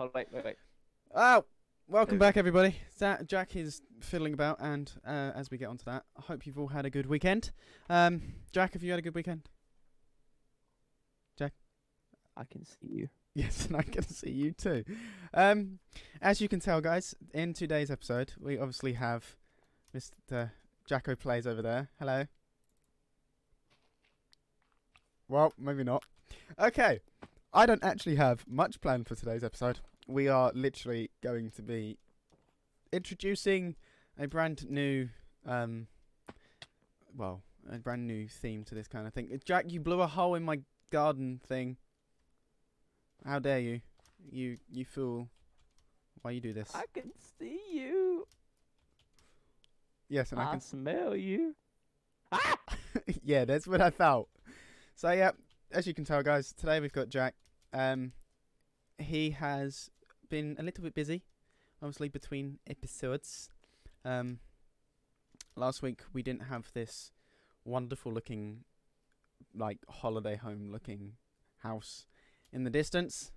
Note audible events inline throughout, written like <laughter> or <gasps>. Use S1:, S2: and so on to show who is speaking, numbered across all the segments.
S1: Hold on, wait, wait, wait.
S2: Oh, welcome back, everybody. Za- Jack is fiddling about, and uh, as we get onto that, I hope you've all had a good weekend. Um, Jack, have you had a good weekend?
S1: Jack, I can see you.
S2: Yes, <laughs> and I can see you too. Um, as you can tell, guys, in today's episode, we obviously have Mr. Jacko Plays over there. Hello. Well, maybe not. Okay, I don't actually have much planned for today's episode. We are literally going to be introducing a brand new, um, well, a brand new theme to this kind of thing. Jack, you blew a hole in my garden thing. How dare you? You you fool. Why you do this?
S1: I can see you.
S2: yes, and I
S1: I
S2: can
S1: smell you. Ah! <laughs>
S2: yeah, that's what I felt. So yeah, as you can tell, guys, today we've got Jack. Um, he has been a little bit busy, obviously between episodes. Um, last week we didn't have this wonderful looking, like holiday home looking house in the distance.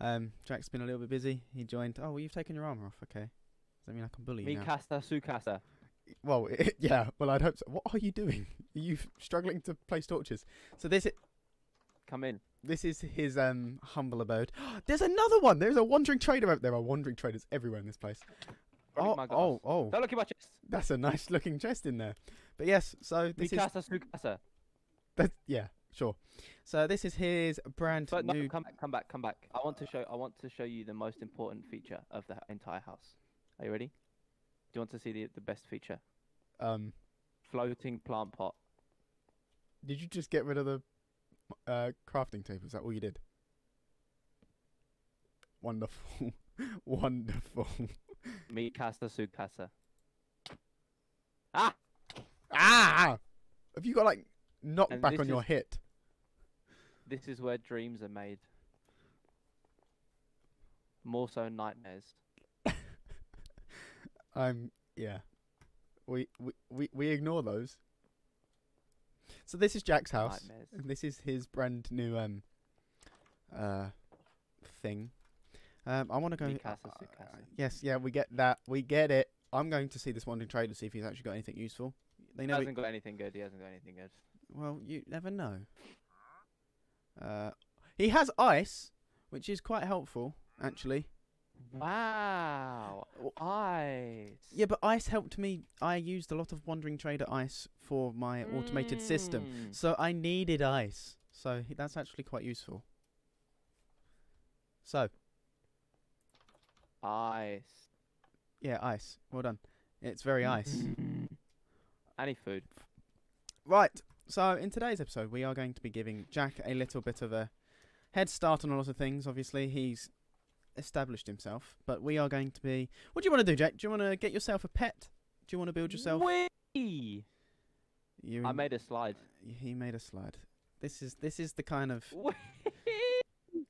S2: Um, Jack's been a little bit busy. He joined. Oh, well, you've taken your armor off. Okay. Does that mean I can bully you
S1: Me
S2: now?
S1: casa su casa.
S2: Well, <laughs> yeah. Well, I'd hope so. What are you doing? <laughs> Are you struggling to place torches? So this i-
S1: Come in.
S2: This is his um humble abode. <gasps> There's another one. There's a wandering trader out there. Are wandering traders everywhere in this place. Oh,
S1: my
S2: oh, oh!
S1: Don't look at my chest.
S2: That's a nice looking chest in there. But yes, so this is
S1: casa su casa.
S2: that, yeah, sure. So this is his brand
S1: But no,
S2: new.
S1: come back, come back, come back. I want to show. I want to show you the most important feature of the entire house. Are you ready? Do you want to see the the best feature?
S2: Um,
S1: Floating plant pot.
S2: did you just get rid of the uh crafting table? Is that all you did? Wonderful, <laughs> wonderful.
S1: Me casa su casa. Ah!
S2: Ah! Have you got like knockback on
S1: this
S2: your hit?
S1: This is where dreams are made. More so nightmares.
S2: I'm <laughs> um, yeah. We, we we we ignore those. So this is Jack's house.
S1: Nightmares.
S2: And this is his brand new um uh thing. Um, I want to go.
S1: Su
S2: uh, yes, yeah, we get that. We get it. I'm going to see this wandering trader to see if he's actually got anything useful. They
S1: He hasn't got anything good. He hasn't got anything good.
S2: Well, you never know. Uh, he has ice, which is quite helpful actually.
S1: Wow. Ice.
S2: Yeah, but ice helped me. I used a lot of wandering trader ice for my automated system.
S1: Mm.
S2: So I needed ice. So that's actually quite useful. So,
S1: Ice.
S2: yeah, ice. Well done. It's very ice. <laughs>
S1: Mm. Any food.
S2: right. So in today's episode, we are going to be giving Jack a little bit of a head start on a lot of things. Obviously, he's established himself, but we are going to be. What do you want to do, Jack? Do you want to get yourself a pet? Do you want to build yourself?
S1: Whee!
S2: You
S1: I made a slide.
S2: He made a slide. This is this is the kind of
S1: Whee! <laughs>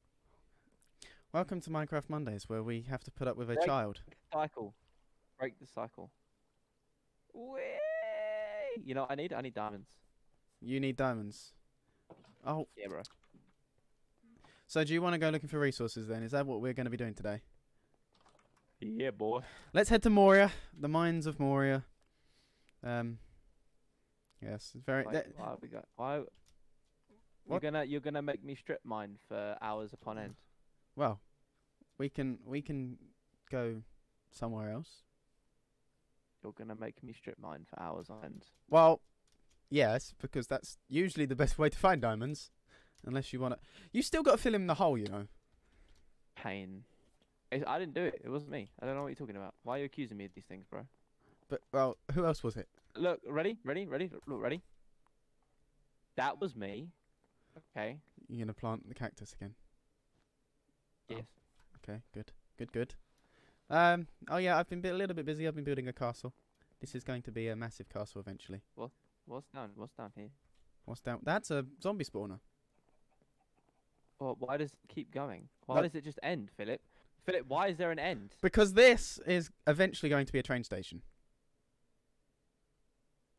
S2: welcome to Minecraft Mondays where we have to put up with a
S1: Break.
S2: child.
S1: cycle. Break the cycle. Whee! You know what I need? I need diamonds.
S2: You need diamonds. Oh,
S1: Yeah, bro.
S2: So do you want to go looking for resources then? Is that what we're going to be doing today?
S1: Yeah, boy.
S2: Let's head to Moria, the mines of Moria. Um, yes, very.
S1: Why,
S2: that-
S1: why we got? Why?
S2: What?
S1: You're gonna you're gonna make me strip mine for hours upon end.
S2: well, we can we can go somewhere else.
S1: You're gonna make me strip mine for hours on end.
S2: Well, yes, because that's usually the best way to find diamonds, unless you want to. You still got to fill in the hole, you know.
S1: Pain. It's, I didn't do it. It wasn't me. I don't know what you're talking about. Why are you accusing me of these things, bro?
S2: But well, who else was it?
S1: Look, ready, ready, ready. Look, ready. That was me. Okay.
S2: You're gonna plant the cactus again. Oh.
S1: Yes.
S2: Okay, good, good, good. Um, oh yeah, I've been a little bit busy. I've been building a castle. This is going to be a massive castle eventually. What?
S1: What's down? What's down here?
S2: What's down? That's a zombie spawner.
S1: Well, why does it keep going? Why
S2: No.
S1: does it just end, Philip? Philip, why is there an end?
S2: Because this is eventually going to be a train station.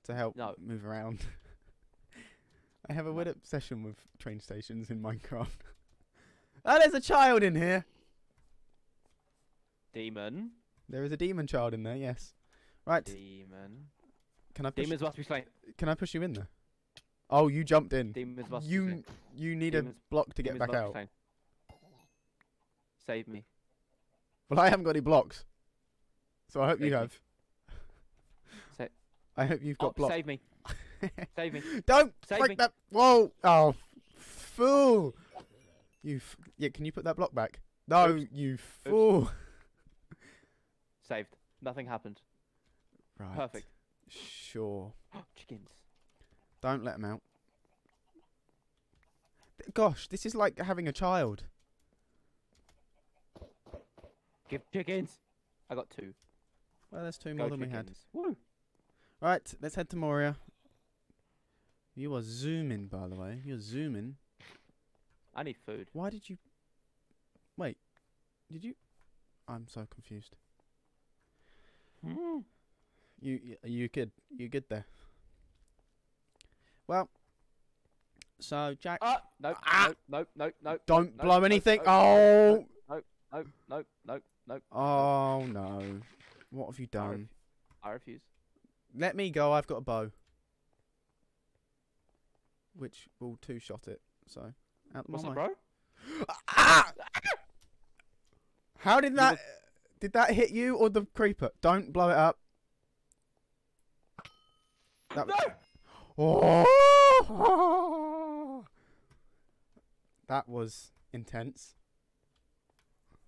S2: To help
S1: No.
S2: move around. <laughs> I have a weird obsession with train stations in Minecraft. oh, <laughs> there's a child in here.
S1: Demon.
S2: There is a demon child in there. Yes. Right.
S1: Demon.
S2: Can I push?
S1: Demons must be slain.
S2: Can I push you in there? Oh, you jumped in.
S1: Demons must
S2: You you need
S1: Demons-
S2: a block to get
S1: Demons
S2: back out.
S1: slain. Save me.
S2: Well, I haven't got any blocks, so I hope you
S1: Save me.
S2: have. <laughs>
S1: Sa-
S2: I hope you've
S1: Oh,
S2: got blocks.
S1: save me. <laughs> Save me.
S2: Don't
S1: Save
S2: break
S1: me.
S2: that. Whoa! Oh, fool! You f- yeah. Can you put that block back? No,
S1: Oops.
S2: you fool!
S1: Saved. Nothing happened.
S2: Right.
S1: Perfect.
S2: Sure. <gasps>
S1: Chickens.
S2: Don't let them out. Gosh, this is like having a child.
S1: Give chickens. I got two.
S2: Well, there's two
S1: Go
S2: more than we had.
S1: chickens. Woo.
S2: Right, let's head to Moria. You are zooming, by the way. You're zooming.
S1: I need food.
S2: Why did you? Wait, did you? I'm so confused.
S1: Mm.
S2: You y- you good? You good there? Well, so Jack,
S1: Ah, no,
S2: Ah.
S1: nope, nope, nope, nope.
S2: don't
S1: no,
S2: blow
S1: no,
S2: anything.
S1: no,
S2: oh,
S1: no, no, no. nope.
S2: oh no! What have you done?
S1: I refuse.
S2: Let me go. I've got a bow, which will two shot it. So out the
S1: What's up, bro? <gasps>
S2: Ah! How did that? Did that hit you or the creeper? Don't blow it up. That
S1: No!
S2: Oh! <laughs> That was intense.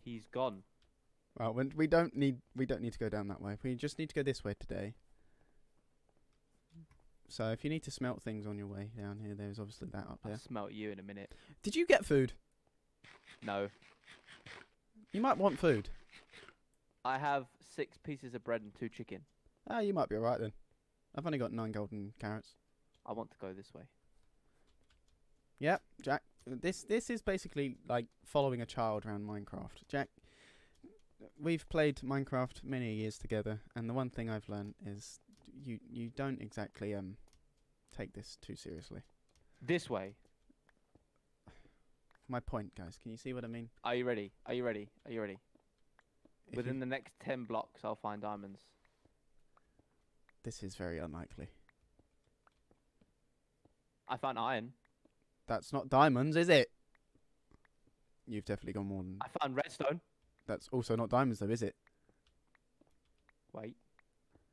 S1: He's gone.
S2: Well, we don't need we don't need to go down that way. We just need to go this way today. So if you need to smelt things on your way down here, there's obviously that up there.
S1: I'll smelt you in a minute.
S2: Did you get food?
S1: No.
S2: You might want food.
S1: I have six pieces of bread and two chicken.
S2: Ah, you might be alright then. I've only got nine golden carrots.
S1: I want to go this way.
S2: Yep, Jack. This this is basically like following a child around Minecraft. Jack, we've played Minecraft many years together, and the one thing I've learned is you you don't exactly um take this too seriously.
S1: This way.
S2: My point, guys. Can you see what I mean?
S1: Are you ready? Are you ready? Are you ready?
S2: If
S1: Within
S2: you-
S1: the next ten blocks, I'll find diamonds.
S2: this is very unlikely.
S1: I found iron.
S2: That's not diamonds, is it? You've definitely gone more than.
S1: I found redstone.
S2: That's also not diamonds, though, is it?
S1: Wait.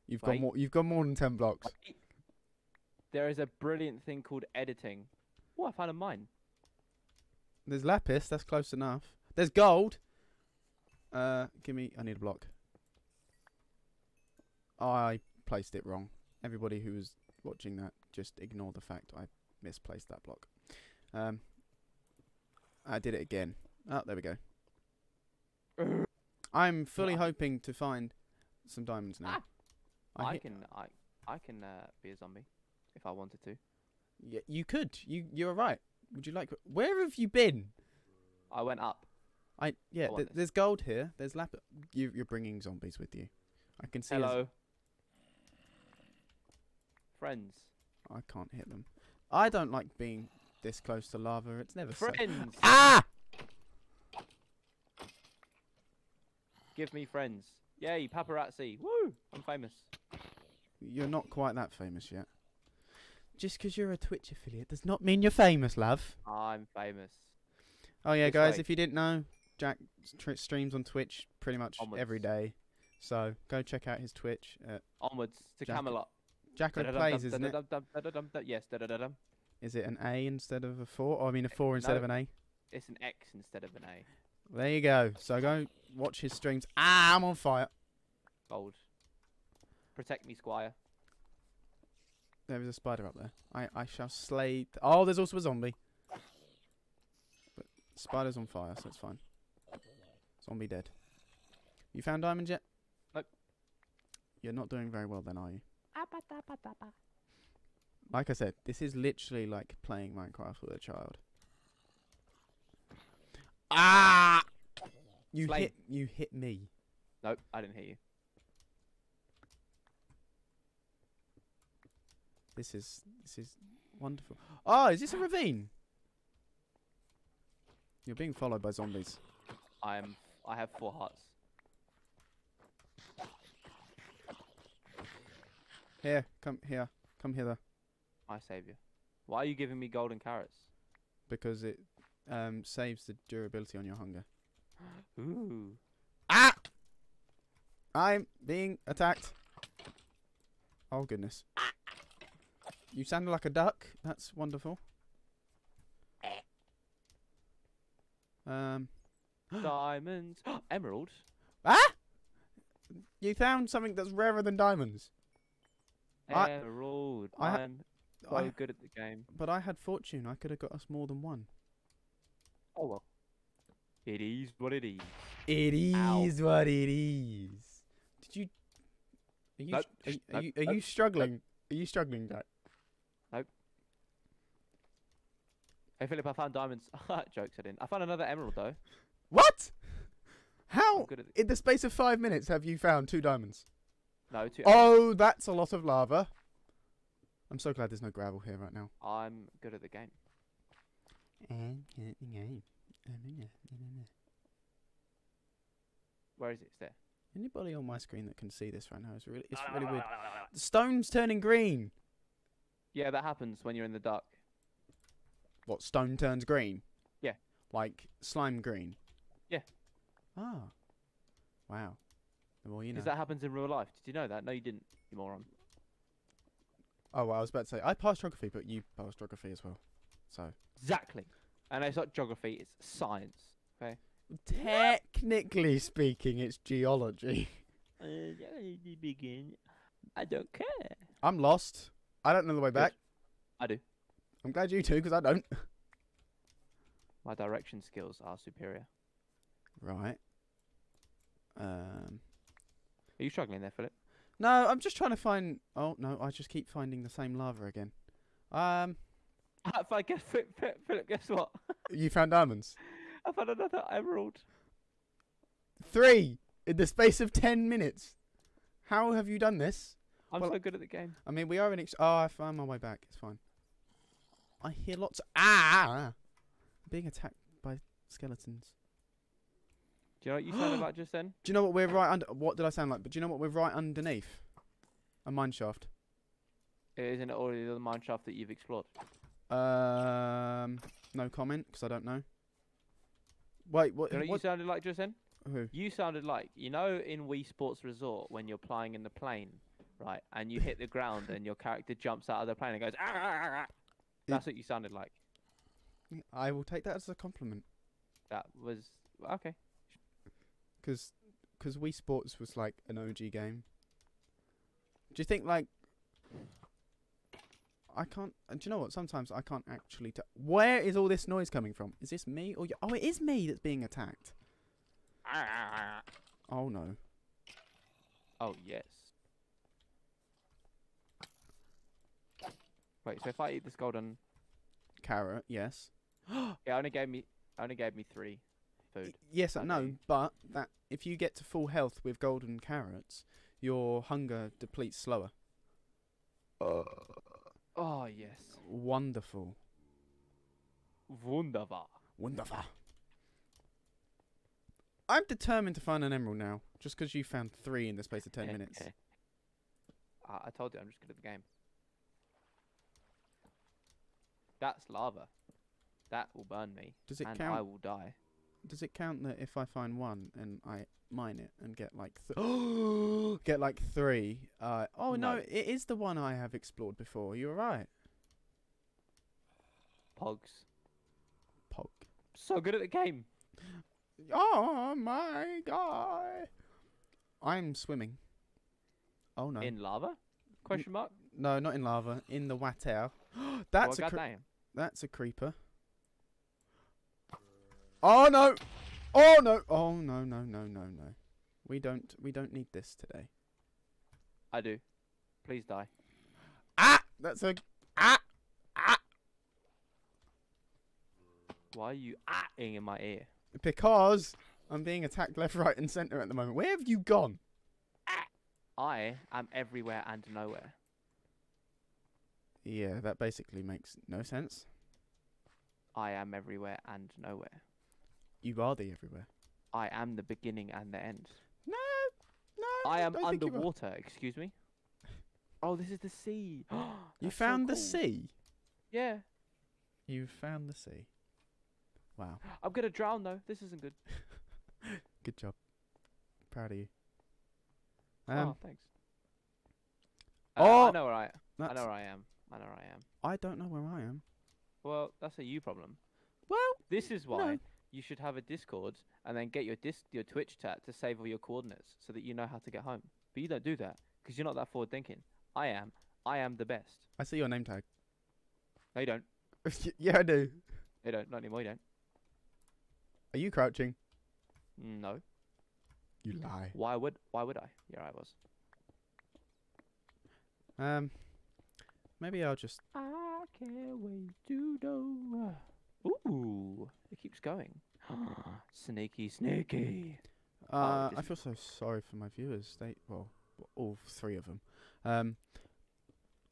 S2: You've gone more. You've gone more than ten blocks.
S1: wait. There is a brilliant thing called editing. Oh, I found a mine.
S2: There's lapis. That's close enough. There's gold. Uh, give me. I need a block. I placed it wrong. Everybody who was watching that, just ignore the fact I misplaced that block. Um, I did it again. Oh, there we go. <laughs> I'm fully hoping to find some diamonds now.
S1: Ah, I,
S2: hit-
S1: can I I can uh, be a zombie if I wanted to.
S2: Y- you could. You you're right. Would you like? Where have you been?
S1: I went up.
S2: I yeah.
S1: want
S2: th-
S1: this.
S2: there's gold here. There's lap. You you're bringing zombies with you. I can see.
S1: Hello. Friends.
S2: I can't hit them. I don't like being this close to lava. It's never safe.
S1: Friends.
S2: Ah!
S1: Give me friends. Yay, paparazzi. Woo! I'm famous.
S2: You're not quite that famous yet. Just 'cause you're a Twitch affiliate does not mean you're famous, love.
S1: I'm famous.
S2: Oh yeah,
S1: This
S2: guys.
S1: way.
S2: If you didn't know, Jack tr- streams on Twitch pretty much every
S1: Onwards.
S2: day. So go check out his Twitch.
S1: Onwards to
S2: Jack-
S1: Camelot.
S2: Jacko plays, isn't it?
S1: da-da-dum, dum, da-da-dum, da- Yes.
S2: Is it an A instead of a four? Or I mean a four instead
S1: no.
S2: of an A.
S1: It's an X instead of an A.
S2: There you go. So go watch his streams. Ah, I'm on fire.
S1: Gold. Protect me, Squire.
S2: There is a spider up there. I, I shall slay. Th- oh, there's also a zombie. But spider's on fire, so it's fine. Zombie dead. You found diamonds yet?
S1: Nope.
S2: You're not doing very well then, are you? Like I said, this is literally like playing Minecraft with a child. Ah! You
S1: Slay.
S2: hit. You hit me.
S1: Nope, I didn't hear you.
S2: This is this is wonderful. Oh, is this a ravine? You're being followed by zombies.
S1: I am. I have four hearts.
S2: Here, come here, come hither,
S1: My savior. Why are you giving me golden carrots?
S2: because it um saves the durability on your hunger. <gasps>
S1: Ooh.
S2: Ah! I'm being attacked. Oh goodness. You sounded like a duck. That's wonderful. Um. <gasps>
S1: Diamonds. <gasps> Emerald.
S2: Ah! You found something that's rarer than diamonds. I-. I
S1: I'm so
S2: I,
S1: good at the game.
S2: but I had fortune. I could have got us more than one.
S1: Oh well. It is what it is.
S2: It is
S1: Ow.
S2: what it is. Did you? Are you?
S1: Nope,
S2: Are, you- are
S1: nope,
S2: you? Are
S1: nope,
S2: you struggling? Are you struggling, Jack?
S1: Hey Philip, I found diamonds. <laughs> Jokes I didn't. I found another emerald though.
S2: What?
S1: I'm
S2: How?
S1: good at the
S2: In the space of five minutes, have you found two diamonds?
S1: No, two emeralds.
S2: Oh, that's a lot of lava. I'm so glad there's no gravel here right now.
S1: I'm good at the game. Where is it? It's there.
S2: Anybody on my screen that can see this right now is really it's really weird. <laughs> The stone's turning green.
S1: Yeah, that happens when you're in the dark.
S2: What stone turns green?
S1: Yeah.
S2: Like slime green.
S1: Yeah.
S2: Ah. Wow. The more you know.
S1: Because that happens in real life. Did you know that? No, you didn't, you moron.
S2: oh, well, I was about to say I passed geography, but you passed geography as well. So
S1: Exactly. And it's not geography, it's science. Okay?
S2: Technically speaking, it's geology. <laughs>
S1: Uh, begin. I don't care.
S2: I'm lost. I don't know the way back.
S1: I do.
S2: I'm glad you do because I don't.
S1: My direction skills are superior.
S2: Right. Um.
S1: Are you struggling there, Philip?
S2: No, I'm just trying to find. Oh no, I just keep finding the same lava again. Um, <laughs>
S1: if I guess, Philip, Philip, Philip, guess what? <laughs>
S2: you found diamonds.
S1: I found another emerald.
S2: Three in the space of ten minutes. How have you done this?
S1: I'm
S2: Well-
S1: so good at the game.
S2: I mean, we are in. Ex- oh, I found my way back. It's fine. I hear lots. Of- ah! Being attacked by skeletons.
S1: Do you know what you sounded like <gasps> just then?
S2: Do you know what we're right under? What did I sound like? But do you know what we're right underneath? A mine shaft.
S1: Isn't it already the mine shaft that you've explored?
S2: Um, no comment because I don't know. Wait, what?
S1: Do you know what,
S2: what
S1: you sounded like just then?
S2: who?
S1: You sounded like you know in Wii Sports Resort when you're flying in the plane, right? And you hit the <laughs> ground and your character jumps out of the plane and goes. "Ah, ah, ah, ah." That's what you sounded like.
S2: I will take that as a compliment
S1: That was okay.
S2: Because because Wii Sports was like an OG game. Do you think like I can't? uh, Do you know what? Sometimes I can't actually. T- Where is all this noise coming from? Is this me or you? Oh, it is me that's being attacked. <laughs> Oh no.
S1: Oh yes. Wait, so if I eat this golden,
S2: Carrot, yes. <gasps>
S1: it only gave me only gave me three food.
S2: Yes, I know, but that if you get to full health with golden carrots, your hunger depletes slower.
S1: Oh yes,
S2: Wonderful.
S1: wunderbar.
S2: Wonderful. I'm determined to find an emerald now, just because you found three in the space of ten <laughs> minutes.
S1: I, I told you I'm just good at the game. That's lava. That will burn me,
S2: Does it
S1: and
S2: count?
S1: I will die.
S2: Does it count that if I find one and I mine it and get like th- <gasps> <gasps> get like three? Uh, oh no.
S1: No.
S2: it is the one I have explored before. You're right.
S1: Pogs.
S2: Pog.
S1: So good at the game.
S2: Oh my god! I'm swimming. Oh no.
S1: In lava? Question mark.
S2: no, not in lava. In the water. <gasps> that's
S1: well,
S2: a cre- that's a creeper. Oh no! Oh no! Oh no! No! No! No! No! We don't. We don't need this today.
S1: I do. Please die.
S2: Ah! That's a ah ah
S1: Why are you ah-ing in my ear?
S2: because I'm being attacked left, right, and centre at the moment. Where have you gone?
S1: I am everywhere and nowhere.
S2: Yeah, that basically makes no sense.
S1: I am everywhere and nowhere.
S2: You are the everywhere.
S1: I am the beginning and the end.
S2: No, no.
S1: I am
S2: don't think you are.
S1: underwater, excuse me. <laughs> Oh, this is the sea. <gasps>
S2: You
S1: That's so
S2: found the sea.
S1: Yeah.
S2: You found the sea. Wow. <gasps>
S1: I'm gonna drown though. This isn't good. <laughs>
S2: Good job. Proud of you.
S1: oh,
S2: Um,
S1: thanks. Uh, I
S2: oh,
S1: know where I. I know where I am. I know where I am.
S2: I don't know where I am.
S1: Well, that's a you problem.
S2: Well,
S1: This is why
S2: No.
S1: You should have a Discord and then get your dis- your Twitch chat to save all your coordinates so that you know how to get home. But you don't do that because you're not that forward thinking. I am. I am the best.
S2: I see your name tag.
S1: No, you don't. <laughs>
S2: yeah, I do.
S1: You don't. Not anymore. You don't.
S2: Are you crouching?
S1: No.
S2: You lie.
S1: Why would? Why would I? Yeah, I was.
S2: Um, maybe I'll just.
S1: I can't wait to know. Ooh, it keeps going. <gasps> sneaky, sneaky.
S2: Uh, I feel so sorry for my viewers. They, well, all three of them. Um,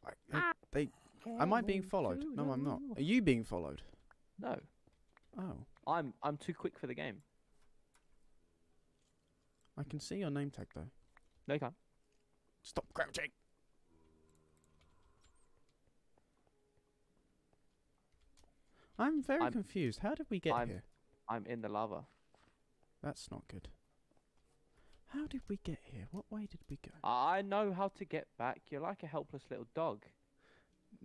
S2: I, I- they. Am I being followed? No, I'm not. Are you being followed?
S1: No,
S2: Oh,
S1: I'm. I'm too quick for the game.
S2: I can see your name tag though.
S1: No, you can't.
S2: Stop crouching. I'm very
S1: I'm-
S2: confused. How did we get
S1: I'm-
S2: here?
S1: I'm in the lava.
S2: That's not good. How did we get here? What way did we go?
S1: I know how to get back. You're like a helpless little dog.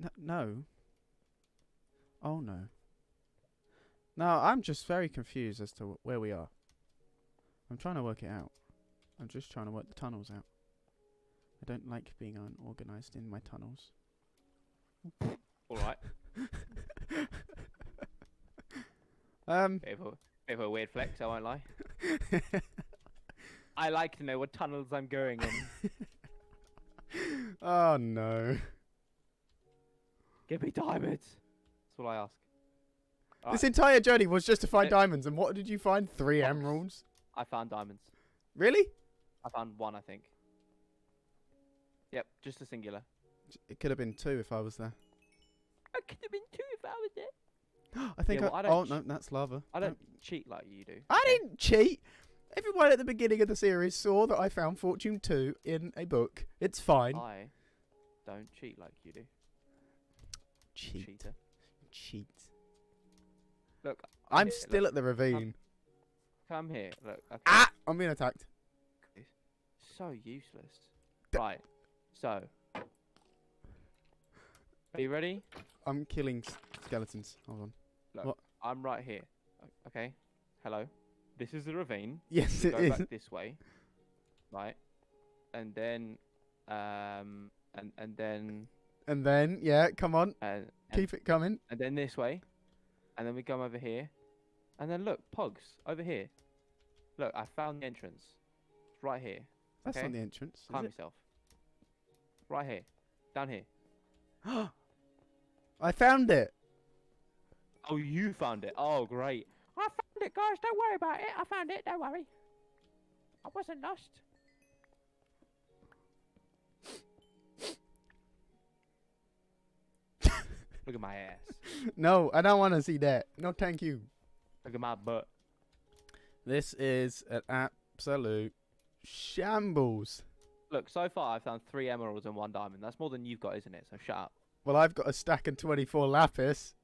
S2: N- no. Oh no. No, I'm just very confused as to where we are. I'm trying to work it out. I'm just trying to work the tunnels out. I don't like being unorganized in my tunnels.
S1: All right. <laughs>
S2: Um.
S1: bit, of a, bit of a weird flex. I won't lie. <laughs> I like to know what tunnels I'm going in. <laughs>
S2: oh no.
S1: Give me diamonds. That's all I ask.
S2: This
S1: Alright,
S2: entire journey was just to find
S1: Uh,
S2: diamonds, and what did you find? Three
S1: Fox.
S2: emeralds.
S1: I found diamonds.
S2: Really?
S1: I found one, I think. Yep, just a singular.
S2: It could have been two if I was there.
S1: It could have been two if I was there. <gasps>
S2: I think.
S1: well,
S2: I,
S1: I don't
S2: oh no, that's lava.
S1: I don't cheat like you do.
S2: I
S1: okay?
S2: didn't cheat. Everyone at the beginning of the series saw that I found Fortune 2 in a book. It's fine.
S1: I don't cheat like you do.
S2: Cheat.
S1: Cheater.
S2: Cheat.
S1: Look,
S2: I'm
S1: here,
S2: still
S1: look,
S2: at the ravine.
S1: Come here. Look. Okay.
S2: ah! I'm being attacked.
S1: So useless.
S2: D-
S1: Right. So. Are you ready?
S2: I'm killing skeletons. Hold on.
S1: I'm right here. Okay. Hello. This is the ravine.
S2: Yes,
S1: You
S2: it
S1: go
S2: is.
S1: back this way. Right. And then um and and then
S2: And then, yeah, come on.
S1: and, and,
S2: Keep it coming.
S1: and then this way. And then we come over here. And then look, Pogs, over here. Look, I found the entrance. It's right here.
S2: That's
S1: Okay.
S2: not the entrance.
S1: Calm yourself. Right here. Down here. <gasps>
S2: I found it.
S1: Oh, you found it. Oh, great. I found it, guys. Don't worry about it. I found it. Don't worry. I wasn't lost. <laughs> Look at my ass.
S2: No, I don't want to see that. No, thank you.
S1: Look at my butt.
S2: This is an absolute shambles.
S1: Look, so far I've found three emeralds and one diamond. That's more than you've got, isn't it? So shut up.
S2: Well, I've got a stack of 24 lapis.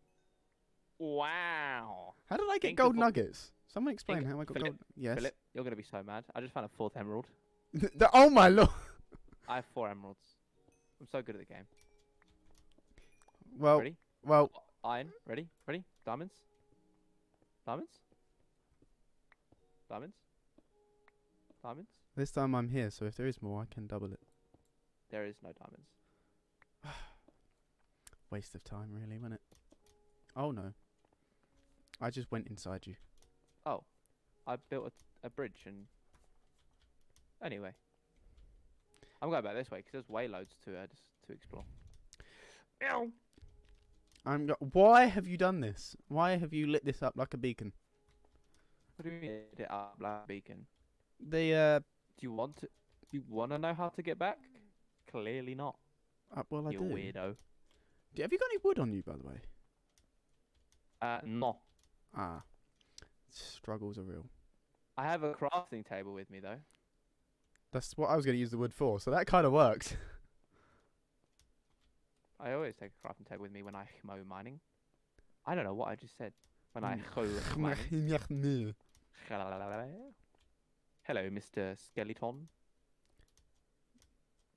S1: Wow.
S2: How did I get
S1: Think
S2: gold nuggets? Someone explain
S1: Think-
S2: how I got
S1: Philip,
S2: gold. Yes.
S1: Philip, you're gonna be so mad. I just found a fourth emerald. <laughs>
S2: The- oh my lord. <laughs>
S1: I have four emeralds. I'm so good at the game.
S2: Well,
S1: Ready?
S2: well,
S1: Iron. Ready? Ready? Diamonds. Diamonds. Diamonds. Diamonds.
S2: this time I'm here, so if there is more, I can double it.
S1: There is no diamonds. <sighs>
S2: Waste of time, really, wasn't it? Oh no. I just went inside you.
S1: Oh, I built a, a bridge and. Anyway, I'm going back this way because there's way loads to uh, just to explore. Ew.
S2: I'm. Go- Why have you done this? Why have you lit this up like a beacon?
S1: What do you mean lit it up like a beacon?
S2: The uh,
S1: Do you want to? Do you want to know how to get back? Clearly not.
S2: uh well, I
S1: you
S2: do.
S1: weirdo.
S2: Do- Have you got any wood on you, by the way?
S1: Uh, no.
S2: Ah, struggles are real.
S1: I have a crafting table with me though.
S2: That's what I was going to use the wood for, so that kind of works. <laughs>
S1: I always take a crafting tag with me when I <laughs> mow mining. I don't know what I just said. When I
S2: Mm. <laughs>
S1: mining. Hello, Mr. Skeleton.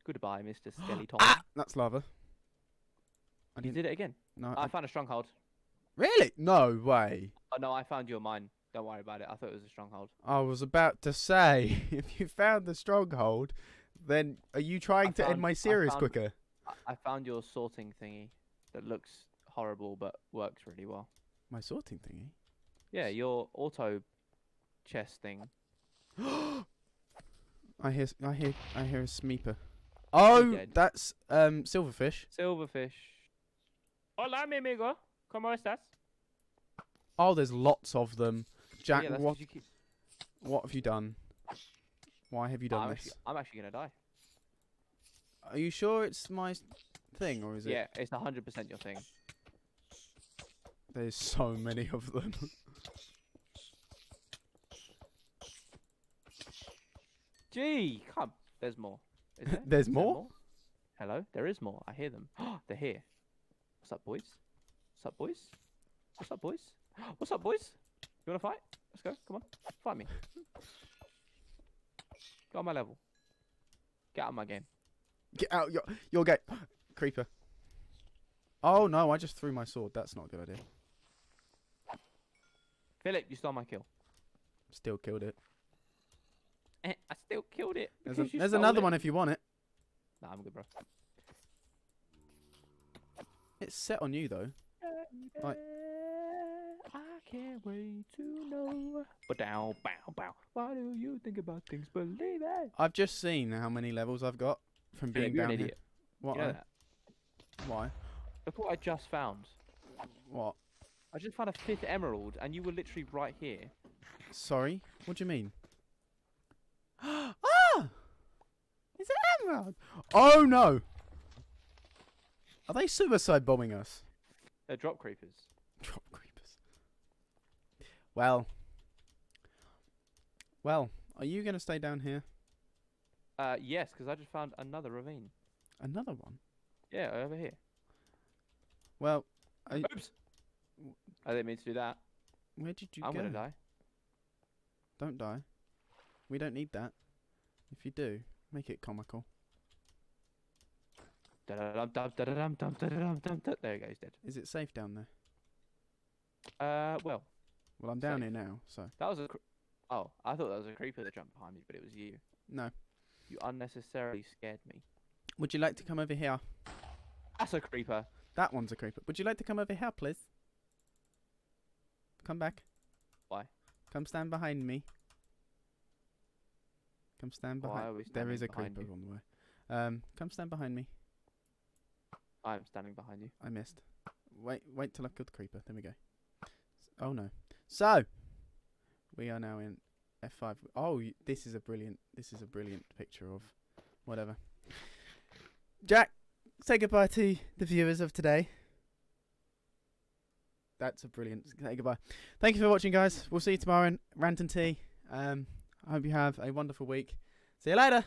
S1: Goodbye, Mr. <gasps> Skeleton.
S2: ah, that's lava. I
S1: You did it again.
S2: No,
S1: I
S2: I-
S1: found a stronghold.
S2: Really? No way.
S1: Oh no, I found your mine. Don't worry about it. I thought it was a stronghold.
S2: I was about to say, <laughs> if you found the stronghold, then are you trying to end my
S1: I
S2: series
S1: found-
S2: quicker?
S1: I, I found your sorting thingy that looks horrible but works really well.
S2: My sorting thingy.
S1: Yeah, your auto chest thing. <gasps>
S2: I hear, I hear, I hear a smeeper. Oh, that's um silverfish.
S1: Silverfish. Hola, mi amigo. ¿Cómo estás?
S2: Oh, there's lots of them. Jack,
S1: yeah,
S2: what,
S1: keep...
S2: what have you done? Why have you done
S1: I'm,
S2: this?
S1: actually, I'm actually gonna die.
S2: Are you sure it's my thing or is it?
S1: Yeah, it's 100% your thing.
S2: There's so many of them. <laughs>
S1: Gee, come. There's more. <laughs> There?
S2: There's
S1: Is there
S2: more?
S1: Hello, there is more. I hear them. <gasps> They're here. What's up, boys? What's up, boys? What's up, boys? What's up, boys? You wanna fight? Let's go. Come on, fight me. Go on my level. Get out of my game.
S2: Get out your your gate, <gasps> creeper. Oh no, I just threw my sword. That's not a good idea.
S1: Philip, you stole my kill.
S2: Still killed it.
S1: Eh, I still killed it.
S2: There's, a, there's another
S1: it.
S2: one if you want it.
S1: Nah, I'm good, bro.
S2: It's set on you though. Right.
S1: I can't wait to know. But down, bow, bow. Why do you think about things? Believe it.
S2: I've just seen how many levels I've got from being
S1: Philip, you're
S2: down
S1: an
S2: here.
S1: idiot.
S2: What?
S1: You know
S2: I- why?
S1: Look what I just found.
S2: What?
S1: I just found a fifth emerald, and you were literally right here.
S2: Sorry. What do you mean? <gasps> ah! It's an emerald. Oh no! Are they suicide bombing us?
S1: They're drop creepers.
S2: Drop creepers. Well. Well, are you going to stay down here?
S1: Uh, yes, because I just found another ravine.
S2: Another one?
S1: Yeah, over here.
S2: Well, I,
S1: Oops. I didn't mean to do that.
S2: where did you
S1: I'm
S2: go?
S1: gonna die.
S2: Don't die. We don't need that. If you do, make it comical.
S1: Da-da-dum, dum, da-da-dum, da-da-dum, dum, da- There he goes, dead.
S2: Is it safe down there?
S1: Uh, well,
S2: Well, I'm down
S1: Safe.
S2: here now, so
S1: that was a. Oh, I thought that was a creeper that jumped behind me, but it was you.
S2: no.
S1: You unnecessarily scared me.
S2: Would you like to come over here?
S1: That's a creeper.
S2: That one's a creeper. Would you like to come over here, please? Come back.
S1: Why?
S2: Come stand behind me. Come stand behind. There is a creeper
S1: you?
S2: on the way. Um, come stand behind me.
S1: I'm standing behind you.
S2: I missed. Wait, wait till I've killed the creeper. There we go. Oh no. So, we are now in F5. Oh, this is a brilliant. This is a brilliant picture of whatever. Jack, say goodbye to the viewers of today. That's a brilliant. Say goodbye. Thank you for watching, guys. We'll see you tomorrow in Rant and Tea. Um, I hope you have a wonderful week. See you later.